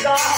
Stop!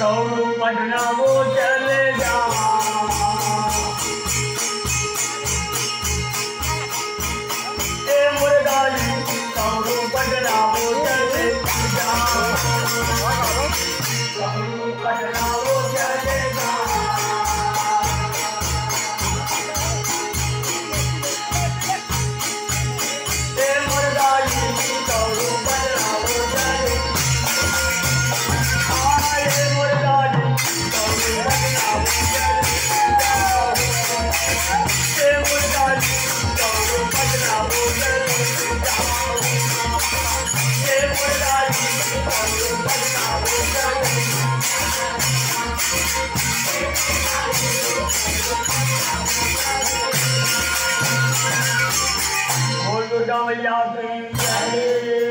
sorrow, but now more Sudamayatin Hare